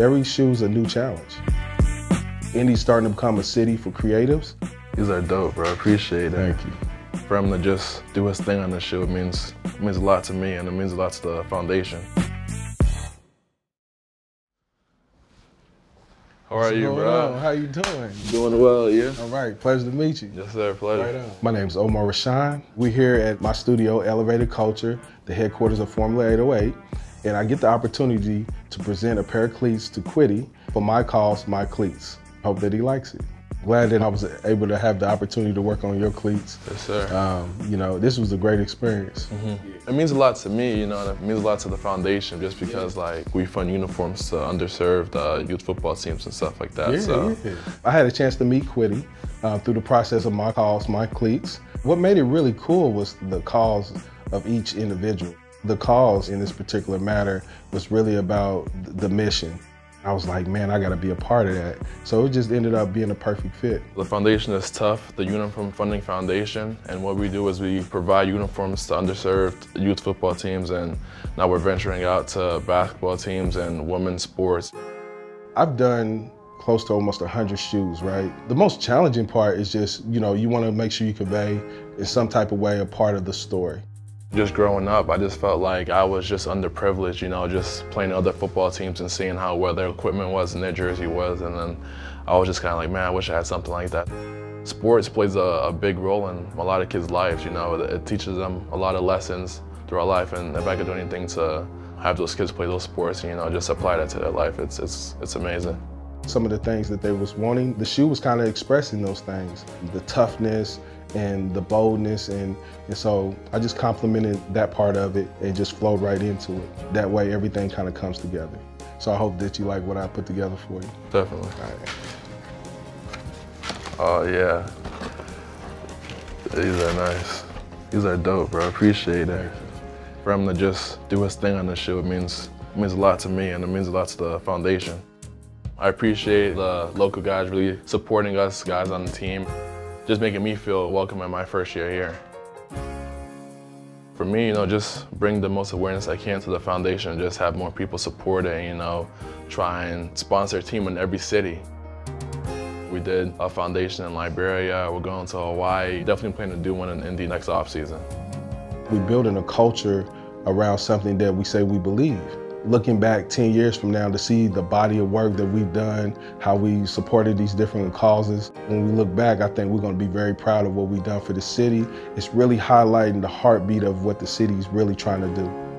Every shoe's a new challenge. Indy's starting to become a city for creatives. These are dope, bro. I Appreciate it. Thank you. For him to just do his thing on the shoe, it means means a lot to me, and it means a lot to the foundation. How are you, bro? How you doing? Doing well, yeah. All right, pleasure to meet you. Yes, sir. Pleasure. Right on. My name's Omar Rashan. We're here at my studio, Elevated Culture, the headquarters of Formula 808, and I get the opportunity to present a pair of cleats to Kwity for my cause, my cleats. Hope that he likes it. Glad that I was able to have the opportunity to work on your cleats. Yes, sir. Um, you know, this was a great experience. It means a lot to me, you know, and it means a lot to the foundation just because, like, we fund uniforms to underserved uh, youth football teams and stuff like that. Yeah, so, yeah. I had a chance to meet Kwity uh, through the process of my cause, my cleats. What made it really cool was the cause of each individual. The cause in this particular matter was really about the mission. I was like, man, I gotta be a part of that. So it just ended up being a perfect fit. The foundation is TUFF, the Uniform Funding Foundation, and what we do is we provide uniforms to underserved youth football teams, and now we're venturing out to basketball teams and women's sports. I've done close to almost 100 shoes, right? The most challenging part is just, you know, you wanna make sure you convey in some type of way a part of the story. Just growing up, I just felt like I was just underprivileged, you know, just playing other football teams and seeing how well their equipment was and their jersey was, and then I was just kind of like, man, I wish I had something like that. Sports plays a, a big role in a lot of kids' lives, you know, it, it teaches them a lot of lessons throughout life, and if I could do anything to have those kids play those sports, and, you know, just apply that to their life, it's, it's, it's amazing. some of the things that they was wanting. The shoe was kind of expressing those things, the toughness and the boldness, and, and so I just complimented that part of it and just flowed right into it. That way everything kind of comes together. So I hope that you like what I put together for you. Definitely. All right. Oh yeah. These are nice. These are dope, bro. I appreciate it. For him to just do his thing on the show it means it means a lot to me and it means a lot to the foundation. I appreciate the local guys really supporting us guys on the team, just making me feel welcome in my first year here. For me, you know, just bring the most awareness I can to the foundation, just have more people support it, you know, try and sponsor a team in every city. We did a foundation in Liberia, we're going to Hawaii, definitely planning to do one in Indy next off season. We're building a culture around something that we say we believe. Looking back 10 years from now to see the body of work that we've done, how we supported these different causes, when we look back, I think we're going to be very proud of what we've done for the city. It's really highlighting the heartbeat of what the city is really trying to do.